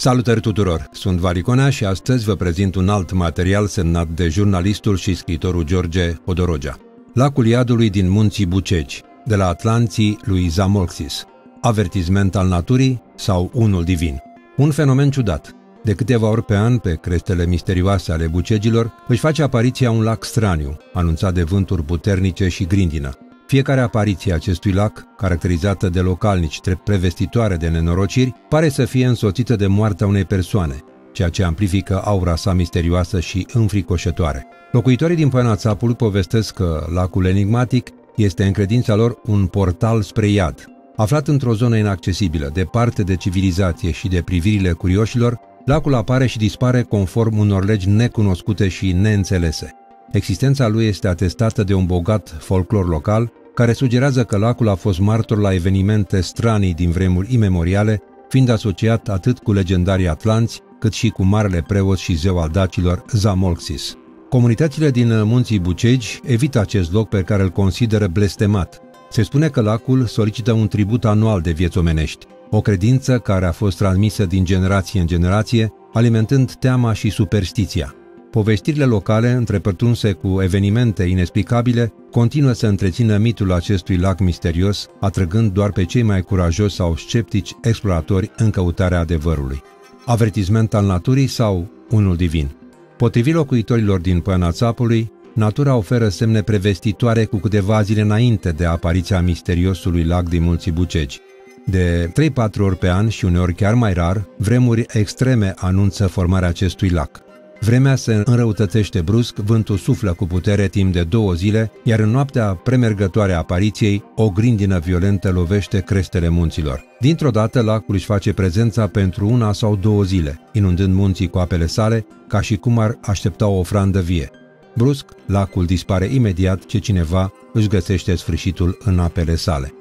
Salutări tuturor! Sunt Variconea și astăzi vă prezint un alt material semnat de jurnalistul și scriitorul George Odorogea. Lacul Iadului din Munții Bucegi, de la Atlanții lui Zamolxis. Avertizment al naturii sau unul divin. Un fenomen ciudat. De câteva ori pe an, pe crestele misterioase ale bucegilor, își face apariția un lac straniu, anunțat de vânturi puternice și grindină. Fiecare apariție a acestui lac, caracterizată de localnici drept prevestitoare de nenorociri, pare să fie însoțită de moartea unei persoane, ceea ce amplifică aura sa misterioasă și înfricoșătoare. Locuitorii din Poiana Țapului povestesc că lacul enigmatic este în credința lor un portal spre iad. Aflat într-o zonă inaccesibilă, departe de civilizație și de privirile curioșilor, lacul apare și dispare conform unor legi necunoscute și neînțelese. Existența lui este atestată de un bogat folclor local, care sugerează că lacul a fost martor la evenimente stranii din vremuri imemoriale, fiind asociat atât cu legendarii atlanți, cât și cu marele preot și zeu al dacilor Zamolxis. Comunitățile din munții Bucegi evită acest loc pe care îl consideră blestemat. Se spune că lacul solicită un tribut anual de vieți omenești, o credință care a fost transmisă din generație în generație, alimentând teama și superstiția. Povestirile locale, întrepătrunse cu evenimente inexplicabile, continuă să întrețină mitul acestui lac misterios, atrăgând doar pe cei mai curajoși sau sceptici exploratori în căutarea adevărului. Avertisment al naturii sau unul divin? Potrivit locuitorilor din Poiana Țapului, natura oferă semne prevestitoare cu câteva zile înainte de apariția misteriosului lac din Mulții Bucegi. De 3-4 ori pe an și uneori chiar mai rar, vremuri extreme anunță formarea acestui lac. Vremea se înrăutățește brusc, vântul suflă cu putere timp de două zile, iar în noaptea premergătoare a apariției, o grindină violentă lovește crestele munților. Dintr-o dată, lacul își face prezența pentru una sau două zile, inundând munții cu apele sale, ca și cum ar aștepta o ofrandă vie. Brusc, lacul dispare imediat ce cineva își găsește sfârșitul în apele sale.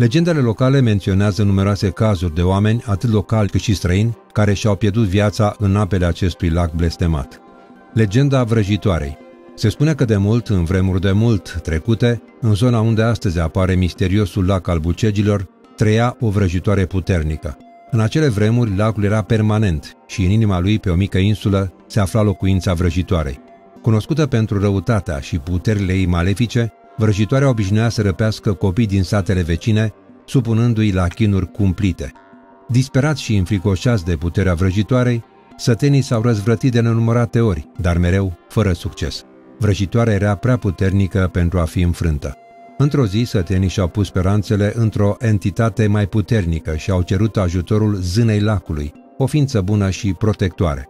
Legendele locale menționează numeroase cazuri de oameni, atât locali cât și străini, care și-au pierdut viața în apele acestui lac blestemat. Legenda vrăjitoarei Se spune că de mult, în vremuri de mult trecute, în zona unde astăzi apare misteriosul lac al Bucegilor, trăia o vrăjitoare puternică. În acele vremuri, lacul era permanent și în inima lui, pe o mică insulă, se afla locuința vrăjitoarei. Cunoscută pentru răutatea și puterile ei malefice, vrăjitoarea obișnuia să răpească copii din satele vecine, supunându-i la chinuri cumplite. Disperați și înfricoșați de puterea vrăjitoarei, sătenii s-au răzvrătit de nenumărate ori, dar mereu fără succes. Vrăjitoarea era prea puternică pentru a fi înfrântă. Într-o zi, sătenii și-au pus speranțele într-o entitate mai puternică și au cerut ajutorul zânei lacului, o ființă bună și protectoare.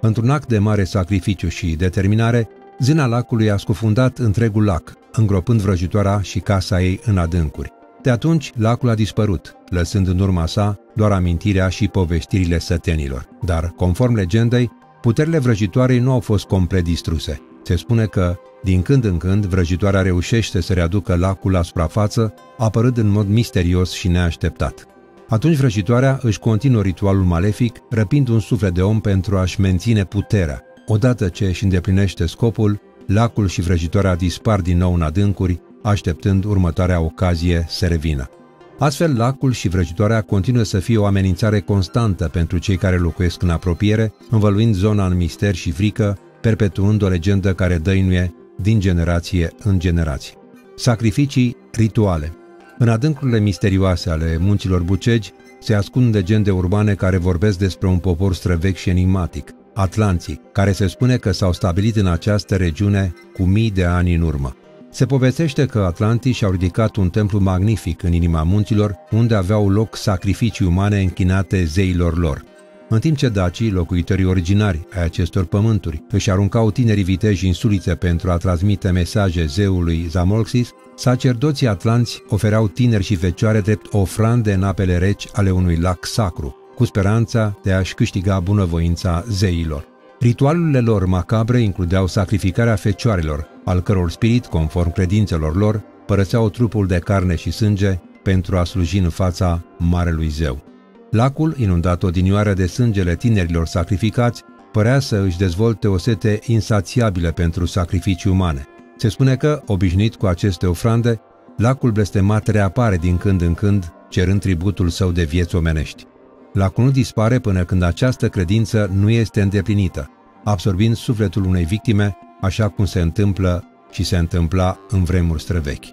Într-un act de mare sacrificiu și determinare, zâna lacului a scufundat întregul lac, îngropând vrăjitoarea și casa ei în adâncuri. De atunci, lacul a dispărut, lăsând în urma sa doar amintirea și povestirile sătenilor. Dar, conform legendei, puterile vrăjitoarei nu au fost complet distruse. Se spune că, din când în când, vrăjitoarea reușește să readucă lacul la suprafață, apărând în mod misterios și neașteptat. Atunci vrăjitoarea își continuă ritualul malefic, răpind un suflet de om pentru a-și menține puterea. Odată ce își îndeplinește scopul, lacul și vrăjitoarea dispar din nou în adâncuri, așteptând următoarea ocazie să revină. Astfel, lacul și vrăjitoarea continuă să fie o amenințare constantă pentru cei care locuiesc în apropiere, învăluind zona în mister și frică, perpetuând o legendă care dăinuie din generație în generație. Sacrificii rituale în adâncurile misterioase ale munților Bucegi se ascund legende urbane care vorbesc despre un popor străvechi și enigmatic, Atlanții, care se spune că s-au stabilit în această regiune cu mii de ani în urmă. Se povestește că Atlantii și-au ridicat un templu magnific în inima munților, unde aveau loc sacrificii umane închinate zeilor lor. În timp ce dacii, locuitorii originari ai acestor pământuri, își aruncau tinerii viteji în sulițe pentru a transmite mesaje zeului Zamolxis, sacerdoții atlanți ofereau tineri și fecioare drept ofrande în apele reci ale unui lac sacru, cu speranța de a-și câștiga bunăvoința zeilor. Ritualurile lor macabre includeau sacrificarea fecioarelor, al căror spirit, conform credințelor lor, părăseau trupul de carne și sânge pentru a sluji în fața Marelui Zeu. Lacul, inundat odinioară de sângele tinerilor sacrificați, părea să își dezvolte o sete insațiabilă pentru sacrificii umane. Se spune că, obișnuit cu aceste ofrande, lacul blestemat reapare din când în când, cerând tributul său de vieți omenești. Lacul nu dispare până când această credință nu este îndeplinită, absorbind sufletul unei victime, așa cum se întâmplă și se întâmpla în vremuri străvechi.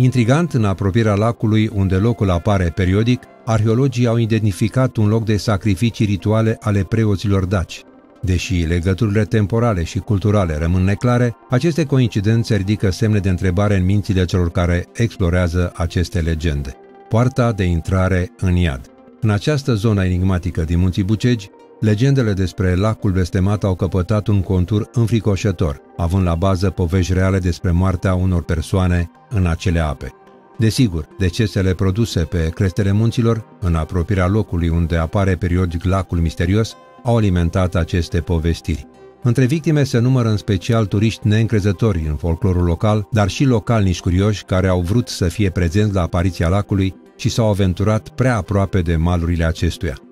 Intrigant, în apropierea lacului, unde locul apare periodic, arheologii au identificat un loc de sacrificii rituale ale preoților daci. Deși legăturile temporale și culturale rămân neclare, aceste coincidențe ridică semne de întrebare în mințile celor care explorează aceste legende. Poarta de intrare în iad. În această zonă enigmatică din munții Bucegi, legendele despre lacul blestemat au căpătat un contur înfricoșător, având la bază povești reale despre moartea unor persoane în acele ape. Desigur, decesele produse pe crestele munților, în apropierea locului unde apare periodic lacul misterios, au alimentat aceste povestiri. Între victime se numără în special turiști neîncrezători în folclorul local, dar și localnici curioși care au vrut să fie prezenți la apariția lacului și s-au aventurat prea aproape de malurile acestuia.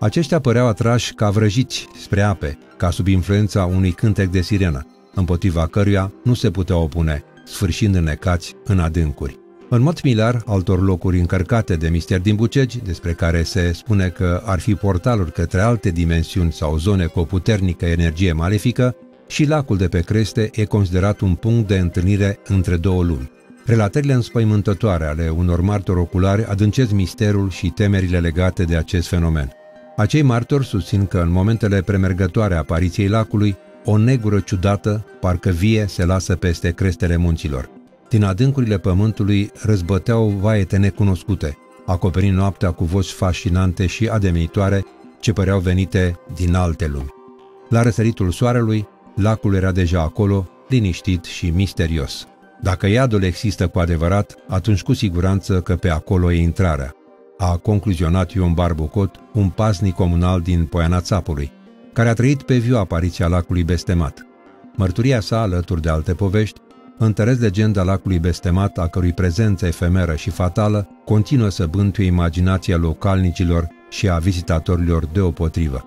Aceștia păreau atrași ca vrăjiți spre ape, ca sub influența unui cântec de sirenă, împotriva căruia nu se putea opune, sfârșind înnecați în adâncuri. În mod similar, altor locuri încărcate de misteri din Bucegi, despre care se spune că ar fi portaluri către alte dimensiuni sau zone cu o puternică energie malefică, și lacul de pe creste e considerat un punct de întâlnire între două lumi. Relatările înspăimântătoare ale unor martori oculari adâncesc misterul și temerile legate de acest fenomen. Acei martori susțin că în momentele premergătoare a apariției lacului, o negură ciudată, parcă vie, se lasă peste crestele munților. Din adâncurile pământului răzbăteau vaete necunoscute, acoperind noaptea cu voci fascinante și ademenitoare ce păreau venite din alte lumi. La răsăritul soarelui, lacul era deja acolo, liniștit și misterios. Dacă iadul există cu adevărat, atunci cu siguranță că pe acolo e intrarea, a concluzionat Ion Barbucot, un pasnic comunal din Poiana Țapului, care a trăit pe viu apariția lacului Bestemat. Mărturia sa, alături de alte povești, întăresc legenda lacului Bestemat, a cărui prezență efemeră și fatală continuă să bântuie imaginația localnicilor și a vizitatorilor deopotrivă.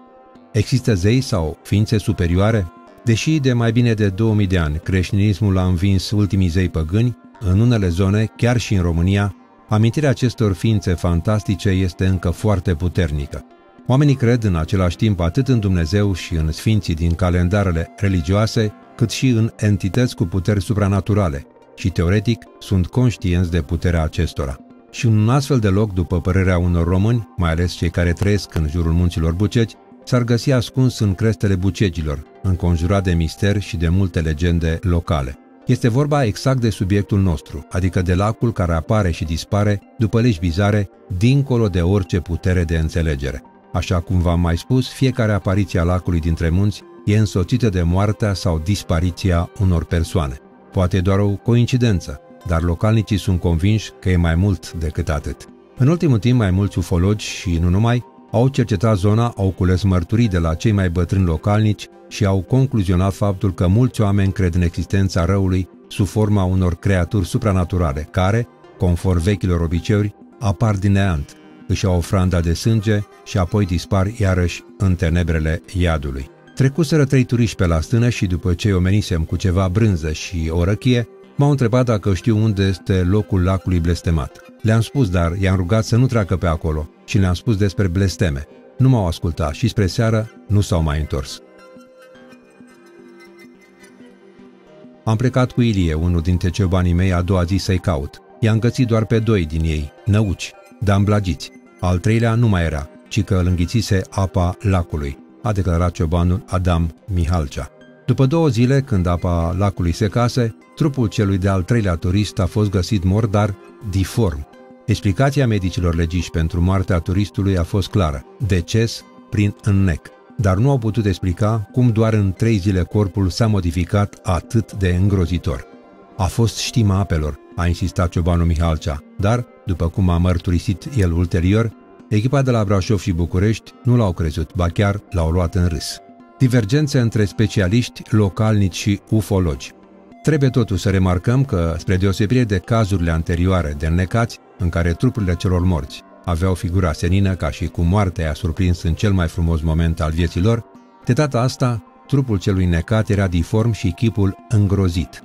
Există zei sau ființe superioare? Deși de mai bine de 2000 de ani creștinismul a învins ultimii zei păgâni, în unele zone, chiar și în România, amintirea acestor ființe fantastice este încă foarte puternică. Oamenii cred în același timp atât în Dumnezeu și în sfinții din calendarele religioase, cât și în entități cu puteri supranaturale și, teoretic, sunt conștienți de puterea acestora. Și un astfel de loc, după părerea unor români, mai ales cei care trăiesc în jurul munților Buceci, s-ar găsi ascuns în crestele bucegilor, înconjurat de misteri și de multe legende locale. Este vorba exact de subiectul nostru, adică de lacul care apare și dispare după legi bizare, dincolo de orice putere de înțelegere. Așa cum v-am mai spus, fiecare apariție a lacului dintre munți e însoțită de moartea sau dispariția unor persoane. Poate doar o coincidență, dar localnicii sunt convinși că e mai mult decât atât. În ultimul timp, mai mulți ufologi și nu numai au cercetat zona, au cules mărturii de la cei mai bătrâni localnici și au concluzionat faptul că mulți oameni cred în existența răului sub forma unor creaturi supranaturale care, conform vechilor obiceiuri, apar din neant, își au ofranda de sânge și apoi dispar iarăși în tenebrele iadului. Trecuseră trei turiști pe la stână și după ce omenisem cu ceva brânză și o răchie, m-au întrebat dacă știu unde este locul lacului blestemat. Le-am spus, dar i-am rugat să nu treacă pe acolo și le-am spus despre blesteme. Nu m-au ascultat și spre seară nu s-au mai întors. Am plecat cu Ilie, unul dintre ciobanii mei, a doua zi să-i caut. I-am găsit doar pe doi din ei, năuci, dar îmblagiți. Al treilea nu mai era, ci că îl înghițise apa lacului, a declarat ciobanul Adam Mihalcea. După două zile, când apa lacului secase, trupul celui de-al treilea turist a fost găsit mort, dar diform. Explicația medicilor legiși pentru moartea turistului a fost clară, deces prin înnec, dar nu au putut explica cum doar în trei zile corpul s-a modificat atât de îngrozitor. A fost știma apelor, a insistat ciobanul Mihalcea, dar, după cum a mărturisit el ulterior, echipa de la Brașov și București nu l-au crezut, ba chiar l-au luat în râs. Divergențe între specialiști, localnici și ufologi. Trebuie totuși să remarcăm că, spre deosebire de cazurile anterioare de înnecați, în care trupurile celor morți aveau figura senină ca și cum moartea i-a surprins în cel mai frumos moment al vieții lor, de data asta, trupul celui necat era diform și chipul îngrozit.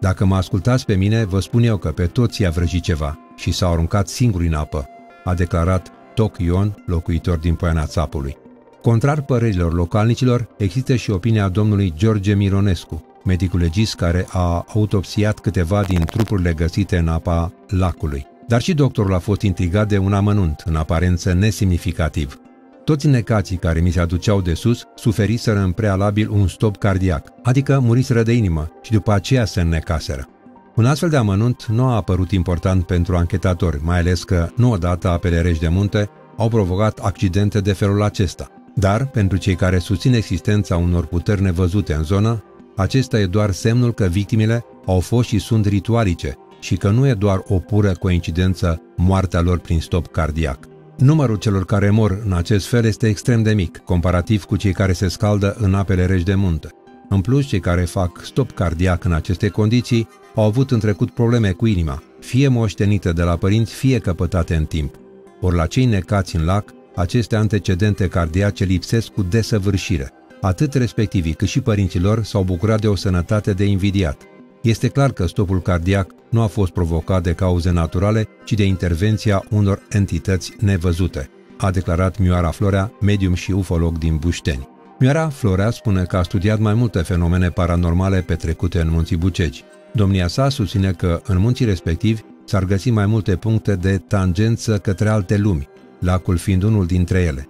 Dacă mă ascultați pe mine, vă spun eu că pe toți i-a vrăjit ceva și s-au aruncat singuri în apă, a declarat Toc Ion, locuitor din Poiana Țapului. Contrar părerilor localnicilor, există și opinia domnului George Mironescu, medicul legist care a autopsiat câteva din trupurile găsite în apa lacului. Dar și doctorul a fost intrigat de un amănunt, în aparență nesemnificativ. Toți necații care mi se aduceau de sus suferiseră în prealabil un stop cardiac, adică muriseră de inimă și după aceea se înnecaseră. Un astfel de amănunt nu a apărut important pentru anchetatori, mai ales că nu odată apele reci de munte au provocat accidente de felul acesta. Dar, pentru cei care susțin existența unor puteri nevăzute în zonă, acesta e doar semnul că victimele au fost și sunt ritualice și că nu e doar o pură coincidență moartea lor prin stop cardiac. Numărul celor care mor în acest fel este extrem de mic, comparativ cu cei care se scaldă în apele reci de munte. În plus, cei care fac stop cardiac în aceste condiții au avut în trecut probleme cu inima, fie moștenite de la părinți, fie căpătate în timp. Ori la cei necați în lac, aceste antecedente cardiace lipsesc cu desăvârșire. Atât respectivii cât și părinților s-au bucurat de o sănătate de invidiat. Este clar că stopul cardiac nu a fost provocat de cauze naturale, ci de intervenția unor entități nevăzute, a declarat Mioara Florea, medium și ufolog din Bușteni. Mioara Florea spune că a studiat mai multe fenomene paranormale petrecute în munții Bucegi. Domnia sa susține că în munții respectivi s-ar găsi mai multe puncte de tangență către alte lumi, lacul fiind unul dintre ele.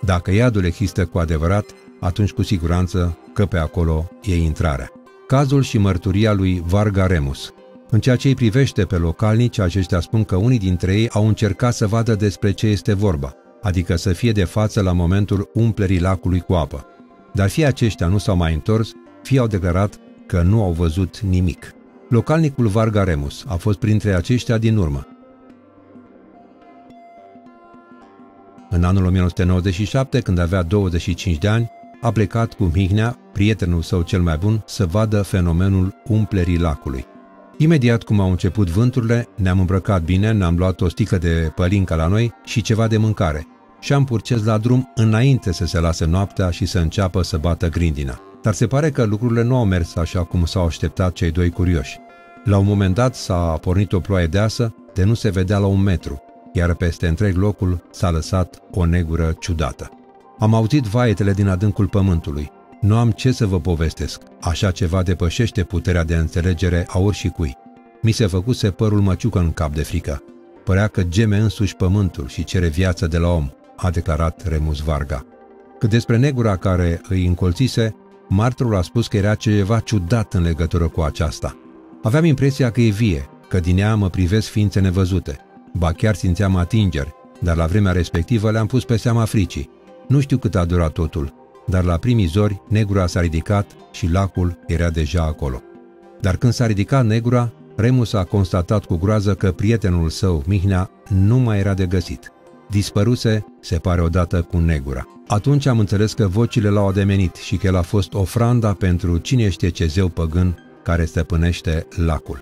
Dacă iadul există cu adevărat, atunci cu siguranță că pe acolo e intrarea. Cazul și mărturia lui Varga Remus. În ceea ce îi privește pe localnici, aceștia spun că unii dintre ei au încercat să vadă despre ce este vorba, adică să fie de față la momentul umplerii lacului cu apă. Dar fie aceștia nu s-au mai întors, fie au declarat că nu au văzut nimic. Localnicul Varga Remus a fost printre aceștia din urmă. În anul 1997, când avea 25 de ani, a plecat cu Mihnea, prietenul său cel mai bun, să vadă fenomenul umplerii lacului. Imediat cum au început vânturile, ne-am îmbrăcat bine, ne-am luat o sticlă de pălincă la noi și ceva de mâncare și am purces la drum înainte să se lase noaptea și să înceapă să bată grindina. Dar se pare că lucrurile nu au mers așa cum s-au așteptat cei doi curioși. La un moment dat s-a pornit o ploaie deasă de nu se vedea la un metru, iar peste întreg locul s-a lăsat o negură ciudată. Am auzit vaetele din adâncul pământului. Nu am ce să vă povestesc. Așa ceva depășește puterea de înțelegere a oricui. Mi se făcuse părul măciucă în cap de frică. Părea că geme însuși pământul și cere viață de la om, a declarat Remus Varga. Cât despre negura care îi încolțise, martorul a spus că era ceva ciudat în legătură cu aceasta. Aveam impresia că e vie, că din ea mă privesc ființe nevăzute. Ba chiar simțeam atingeri, dar la vremea respectivă le-am pus pe seama fricii. Nu știu cât a durat totul, dar la primii zori negura s-a ridicat și lacul era deja acolo. Dar când s-a ridicat negura, Remus a constatat cu groază că prietenul său, Mihnea, nu mai era de găsit. Dispăruse, se pare odată cu negura. Atunci am înțeles că vocile l-au ademenit și că el a fost ofranda pentru cine știe ce zeu păgân care stăpânește lacul.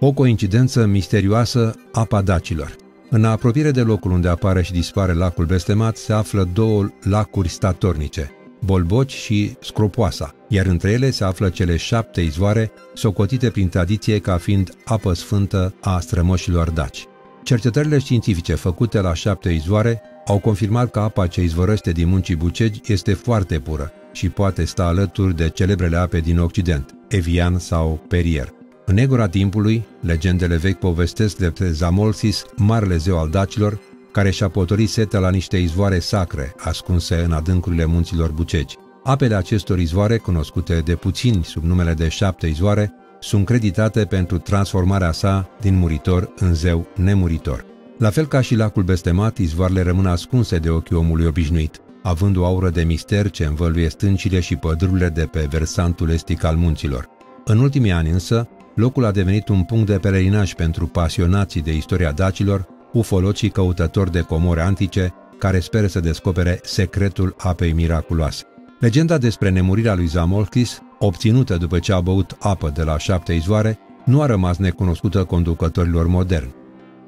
O coincidență misterioasă a padacilor. În apropiere de locul unde apare și dispare lacul Bestemat se află două lacuri statornice, Bolboci și Scropoasa, iar între ele se află cele șapte izvoare, socotite prin tradiție ca fiind apă sfântă a strămoșilor daci. Cercetările științifice făcute la șapte izvoare au confirmat că apa ce izvorăște din muncii Bucegi este foarte pură și poate sta alături de celebrele ape din Occident, Evian sau Perier. În negura timpului, legendele vechi povestesc de Zamolsis, marele zeu al dacilor, care și-a potorit setea la niște izvoare sacre, ascunse în adâncurile munților Bucegi. Apele acestor izvoare, cunoscute de puțini sub numele de șapte izvoare, sunt creditate pentru transformarea sa din muritor în zeu nemuritor. La fel ca și lacul Bestemat, izvoarele rămân ascunse de ochii omului obișnuit, având o aură de mister ce învăluie stâncile și pădurile de pe versantul estic al munților. În ultimii ani însă, locul a devenit un punct de pelerinaj pentru pasionații de istoria dacilor, ufologii căutători de comore antice, care speră să descopere secretul apei miraculoase. Legenda despre nemurirea lui Zamolkis, obținută după ce a băut apă de la șapte izvoare, nu a rămas necunoscută conducătorilor moderni.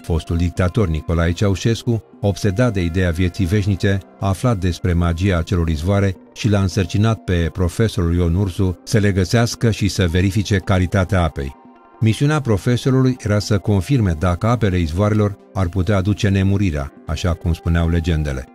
Fostul dictator Nicolae Ceaușescu, obsedat de ideea vieții veșnice, a aflat despre magia acelor izvoare și l-a însărcinat pe profesorul Ion Ursu să le găsească și să verifice calitatea apei. Misiunea profesorului era să confirme dacă apele izvoarelor ar putea aduce nemurirea, așa cum spuneau legendele.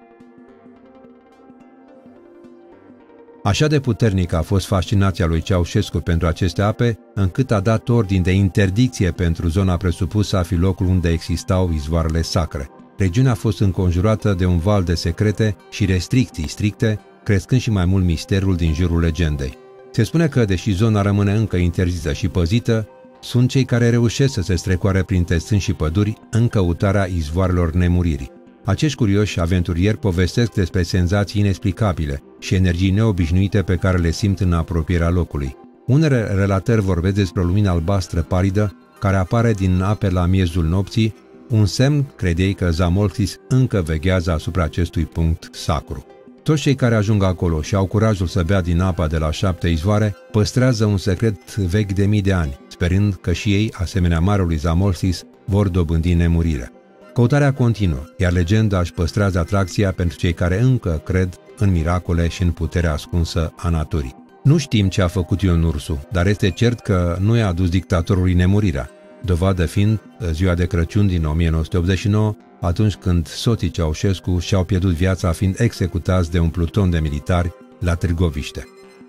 Așa de puternică a fost fascinația lui Ceaușescu pentru aceste ape, încât a dat ordin de interdicție pentru zona presupusă a fi locul unde existau izvoarele sacre. Regiunea a fost înconjurată de un val de secrete și restricții stricte, crescând și mai mult misterul din jurul legendei. Se spune că, deși zona rămâne încă interzisă și păzită, sunt cei care reușesc să se strecoare prin stâni și păduri în căutarea izvoarelor nemuririi. Acești curioși aventurieri povestesc despre senzații inexplicabile și energii neobișnuite pe care le simt în apropierea locului. Unele relatări vorbesc despre o lumină albastră palidă care apare din ape la miezul nopții, un semn, credei că Zamolxis încă veghează asupra acestui punct sacru. Toți cei care ajung acolo și au curajul să bea din apa de la șapte izvoare păstrează un secret vechi de mii de ani, sperând că și ei, asemenea marului Zamolxis, vor dobândi nemurirea. Căutarea continuă, iar legenda își păstrează atracția pentru cei care încă cred în miracole și în puterea ascunsă a naturii. Nu știm ce a făcut Ion Ursu, dar este cert că nu i-a adus dictatorului nemurirea, dovadă fiind ziua de Crăciun din 1989, atunci când soții Ceaușescu și-au pierdut viața fiind executați de un pluton de militari la Târgoviște.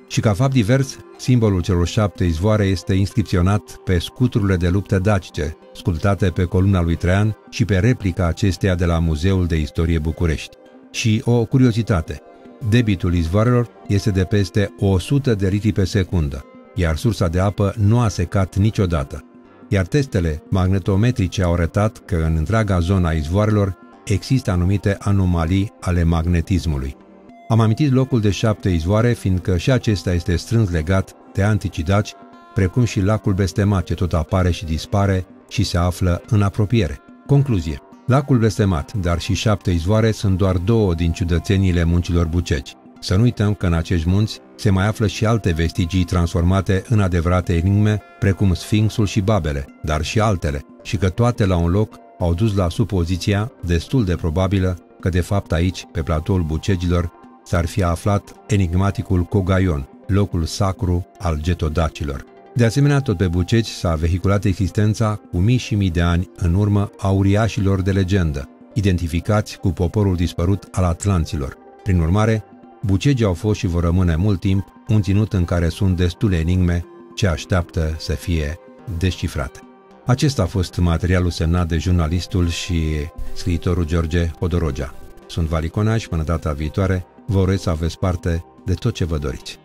Și ca fapt divers, simbolul celor șapte izvoare este inscripționat pe scuturile de luptă dacice, sculptate pe columna lui Traian și pe replica acesteia de la Muzeul de Istorie București. Și o curiozitate, debitul izvoarelor este de peste 100 de litri pe secundă, iar sursa de apă nu a secat niciodată. Iar testele magnetometrice au arătat că în întreaga zona izvoarelor există anumite anomalii ale magnetismului. Am amintit locul de șapte izvoare, fiindcă și acesta este strâns legat de anticidaci, precum și lacul Bestemat, ce tot apare și dispare și se află în apropiere. Concluzie. Lacul Blestemat, dar și șapte izvoare sunt doar două din ciudățeniile muncilor buceci. Să nu uităm că în acești munți se mai află și alte vestigii transformate în adevărate enigme, precum Sfinxul și Babele, dar și altele, și că toate la un loc au dus la supoziția, destul de probabilă, că de fapt aici, pe platoul bucegilor, s-ar fi aflat enigmaticul Cogaion, locul sacru al getodacilor. De asemenea, tot pe Buceci s-a vehiculat existența cu mii și mii de ani în urmă a uriașilor de legendă, identificați cu poporul dispărut al Atlanților. Prin urmare, Bucegi au fost și vor rămâne mult timp un ținut în care sunt destule enigme ce așteaptă să fie descifrate. Acesta a fost materialul semnat de jurnalistul și scriitorul George Hodorogea. Sunt Valicona și până data viitoare vă urez să aveți parte de tot ce vă doriți.